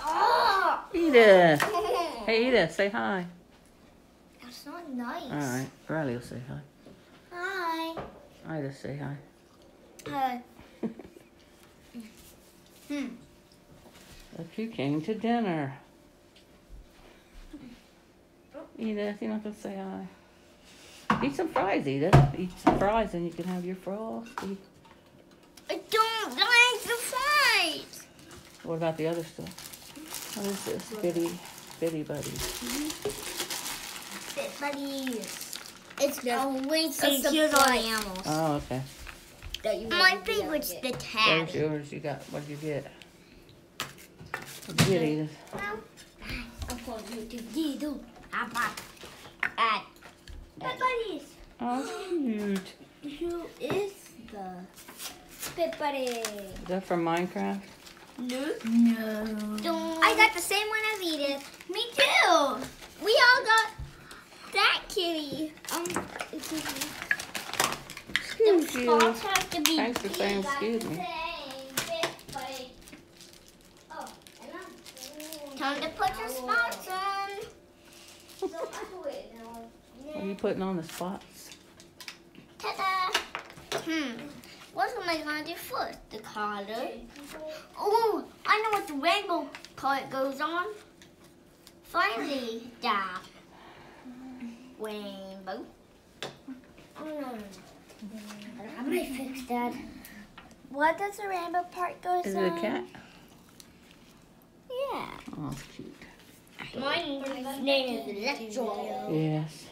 Oh! Edith. Hey, Edith, say hi. That's not nice. All right. Riley will say hi. Hi. Ida, say hi. Hi. hmm. Look who came to dinner. Edith, you're not going to say hi. Eat some fries, Edith. Eat some fries and you can have your frosty. I don't like the fries. What about the other stuff? What is this? Bitty, bitty buddies. Fit buddies. It's always a a surprise. surprise. animals. Oh, okay. My won't be favorite's the get. There's yours. You got, what'd you get? What'd you get, Edith? I'm going to do do. About that. Fit buddies. Oh, cute. Who is the Fit buddy? Is that from Minecraft? No. No. I got the same one as Edith. Me too. We all got that kitty. Um, excuse me. The Excuse you. spots have to be Thanks for saying excuse me. the same Fit buddy. Oh, Time to put your spots on. So I do it now. What are you putting on the spots? Ta-da! Hmm. What am I gonna do first? The color. Oh, I know what the rainbow part goes on. Finally, the rainbow. Mm. I'm gonna fix that. What does the rainbow part goes Is on? it a cat? Yeah. Oh, that's cute. My name is Electro. Yes.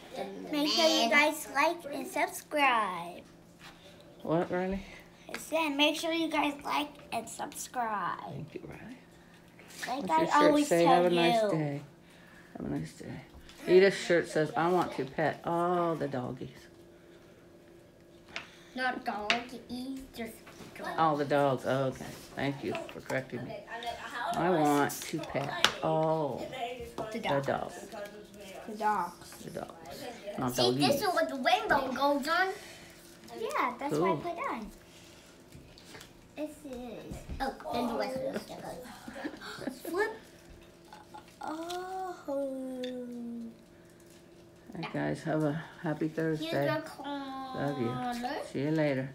Make sure you guys like and subscribe. What, Riley? I said make sure you guys like and subscribe. Thank you, Riley. Like What's your I shirt always say? tell Have a you. nice day. Have a nice day. Edith's shirt says, I want to pet all the doggies. Not dog, just All the dogs. Oh, okay. Thank you for correcting me. I want to pet all the the dogs. The dogs. The dogs. Not See, this is what the rainbow goes on. Yeah, that's what I put on. This is. Oh, then the rest of the stuff. Flip. Oh. Alright, guys, have a happy Thursday. Love you. See you later.